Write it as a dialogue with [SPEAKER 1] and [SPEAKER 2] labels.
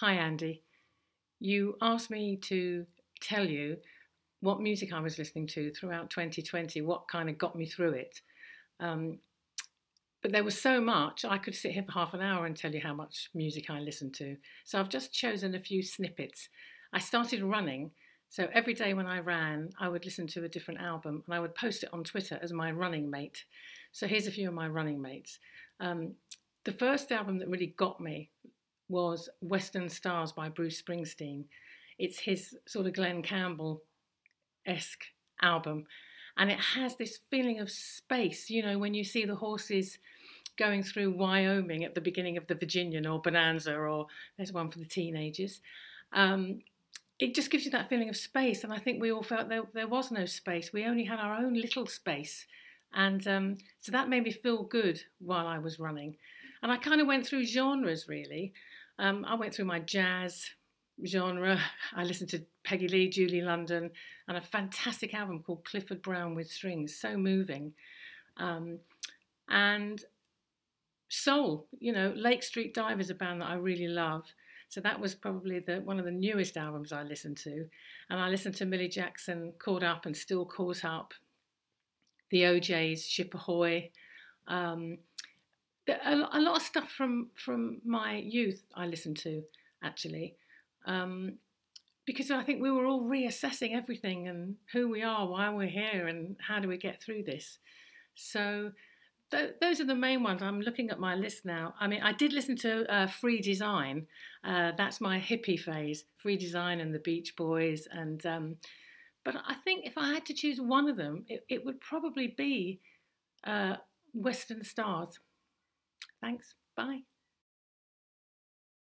[SPEAKER 1] Hi, Andy. You asked me to tell you what music I was listening to throughout 2020, what kind of got me through it. Um, but there was so much, I could sit here for half an hour and tell you how much music I listened to. So I've just chosen a few snippets. I started running, so every day when I ran, I would listen to a different album and I would post it on Twitter as my running mate. So here's a few of my running mates. Um, the first album that really got me was Western Stars by Bruce Springsteen. It's his sort of Glen Campbell esque album. And it has this feeling of space, you know, when you see the horses going through Wyoming at the beginning of the Virginian or Bonanza, or there's one for the teenagers. Um, it just gives you that feeling of space. And I think we all felt there, there was no space. We only had our own little space. And um, so that made me feel good while I was running. And I kind of went through genres really. Um, I went through my jazz genre. I listened to Peggy Lee, Julie London, and a fantastic album called Clifford Brown with Strings, so moving. Um, and soul, you know, Lake Street Dive is a band that I really love. So that was probably the one of the newest albums I listened to. And I listened to Millie Jackson, Caught Up and Still Caught Up, the O'Jays, Ship Ahoy. Um, a, lot of stuff from from my youth I listened to actually, um, because I think we were all reassessing everything and who we are, why we're here, and how do we get through this. So th- those are the main ones. I'm looking at my list now. I mean, I did listen to uh, Free Design. Uh, that's my hippie phase. Free Design and the Beach Boys, and um, but I think if I had to choose one of them, it, it would probably be uh, Western Stars. Thanks. Bye.